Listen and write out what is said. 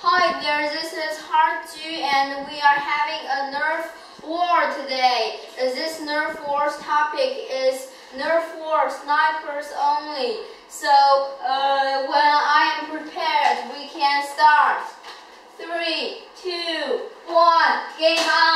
Hi there, this is Harju and we are having a Nerf war today. This Nerf War's topic is Nerf War snipers only. So uh, when I am prepared, we can start. Three, two, one, game on!